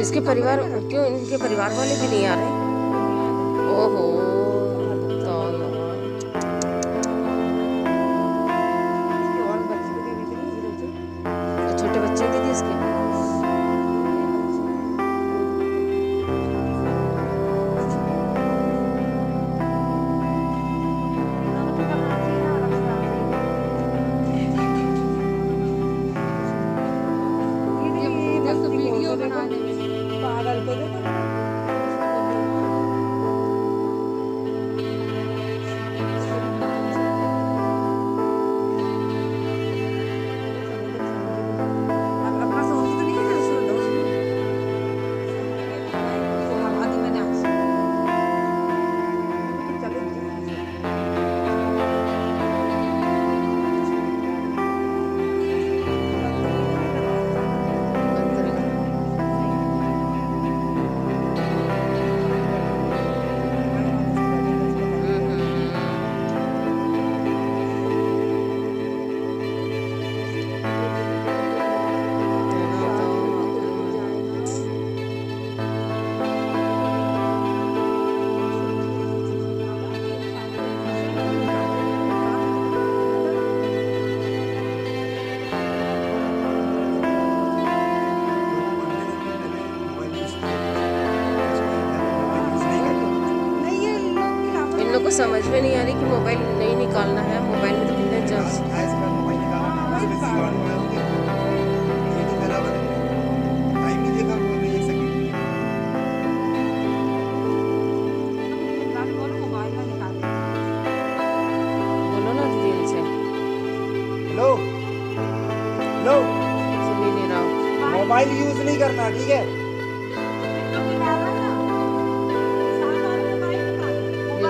इसके परिवार क्यों इनके परिवार वाले भी नहीं आ रहे ओहो तो तो छोटे बच्चे दीदी को समझ में नहीं आ रही कि मोबाइल नहीं निकालना है मोबाइल में तो कितने रहा मोबाइल यूज़ नहीं करना ठीक है? ये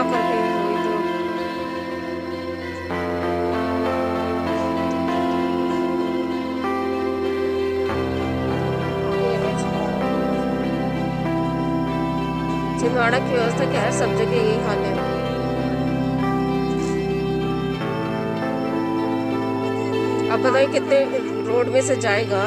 हाँ करके वही तो छिंदवाड़ा की व्यवस्था क्या है? सब जगह यही हाल है। अब बताइए कितने रोड में से जाएगा?